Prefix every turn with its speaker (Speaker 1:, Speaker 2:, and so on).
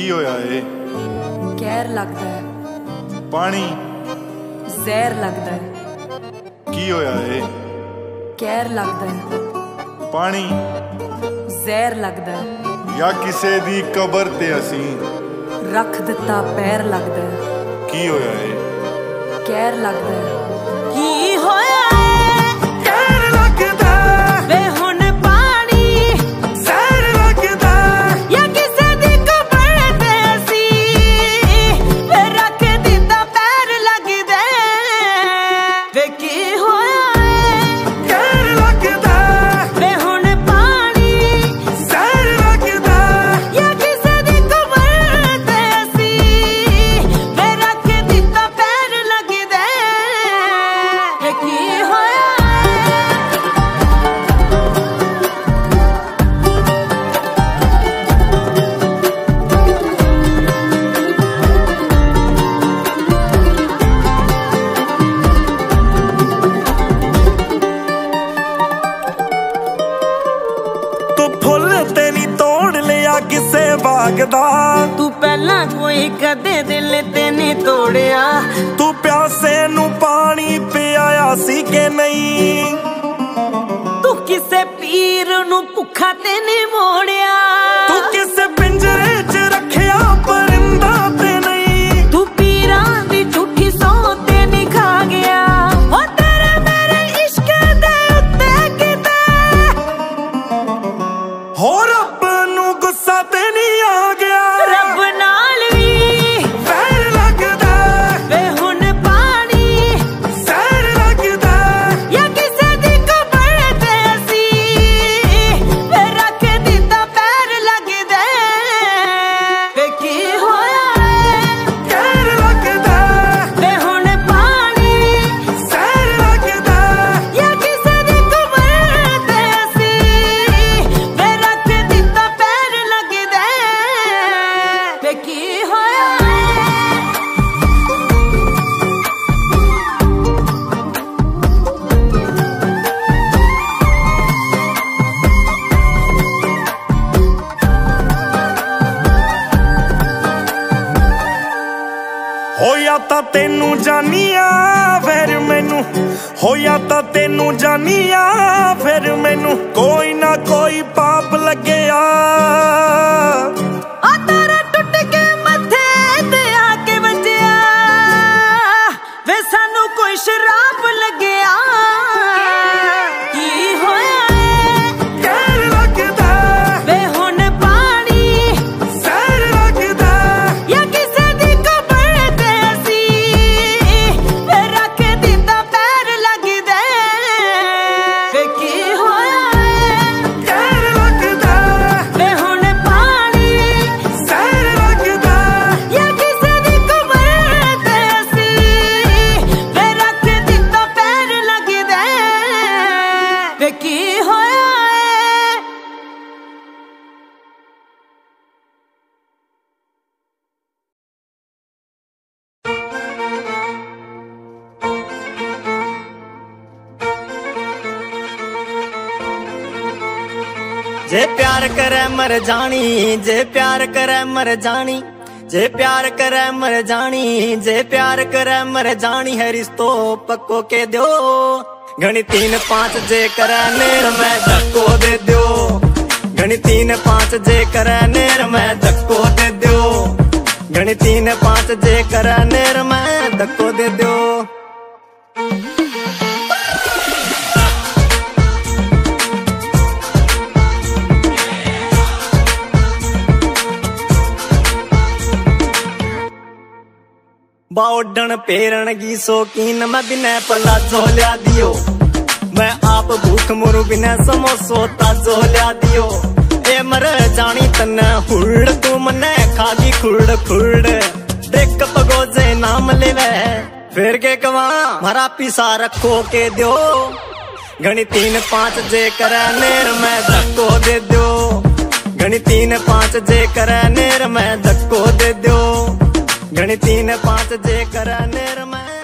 Speaker 1: ਕੀ ਹੋਇਆ ਏ
Speaker 2: ਕਹਿਰ ਲੱਗਦਾ ਹੈ।
Speaker 1: ਪਾਣੀ?
Speaker 2: ਜ਼ਹਿਰ ਲੱਗਦਾ ਹੈ।
Speaker 1: ਕੀ ਹੋਇਆ ਏ
Speaker 2: ਕਹਿਰ ਲੱਗਦਾ ਹੈ।
Speaker 1: ਪਾਣੀ?
Speaker 2: ਜ਼ਹਿਰ ਲੱਗਦਾ ਹੈ।
Speaker 1: ਜਾਂ ਕਿਸੇ ਦੀ ਕਬਰ ਤੇ ਅਸੀਂ?
Speaker 2: ਰੱਖ ਦਿੱਤਾ ਪੈਰ ਲੱਗਦਾ ਹੈ।
Speaker 1: ਕੀ ਹੋਇਆ ਏ
Speaker 2: ਕਹਿਰ ਲੱਗਦਾ ਹੈ।
Speaker 3: ਕੋਈ ਕਦੇ ਦਿਲ ਤੇ ਨਹੀਂ ਤੋੜਿਆ।
Speaker 4: ਤੂੰ ਪਿਆਸੇ ਨੂੰ ਪਾਣੀ ਪਿਆਇਆ ਸੀ ਕਿ ਨਹੀਂ?
Speaker 3: ਤੂੰ ਕਿਸੇ ਪੀਰ ਨੂੰ ਭੁੱਖਾ ਤੇ ਨਹੀਂ ਮੋੜਿਆ।
Speaker 4: ਤੂੰ ਕਿਸੇ
Speaker 3: ਹੋਇਆ ਤਾਂ
Speaker 4: ਤੈਨੂੰ ਜਾਨੀਆ, ਫਿਰ ਮੈਨੂੰ। ਹੋਇਆ ਤਾਂ ਤੈਨੂੰ ਜਾਨੀਆ, ਫਿਰ ਮੈਨੂੰ। ਕੋਈ ਨਾ ਕੋਈ ਪਾਪ ਲੱਗਿਆ।
Speaker 3: ਟੁੱਟ ਕੇ ਆ ਕੇ ਵੱਜਿਆ। ਵੇ ਕੋਈ ਸ਼ਰਾਬ ਲੱਗਿਆ।
Speaker 5: जे प्यार करे मर जानी, जे प्यार करे मर जानी, जे प्यार करे मर जानी, जे प्यार करे मर जानी है रिश्तो पक्को के दो घनी तीन पाँच जे करे नेर में धक्को दे दो घनी तीन पाँच जे करे नेर में धक्को दे दो घनी तीन पाँच जे करे नेर में धक्को दे दो बाउडन पेरण की शौकीन मैं बिना पलाजो लिया दियो। मैं आप भूख मुरु बिना समोसो ताजो लिया दियो। ए मर जानी तने हुड़ तू मने खागी खुड़ खुड़ देख पगोजे नाम लेवे, फिर के कवा, मरा पिसा रखो के दियो। गणी तीन पाँच जे करे नेर, में धक्को दे दो गणी तीन पाँच जे करे नेर, में धक्को दे दो गणी तीन पाँच जे करे नेर में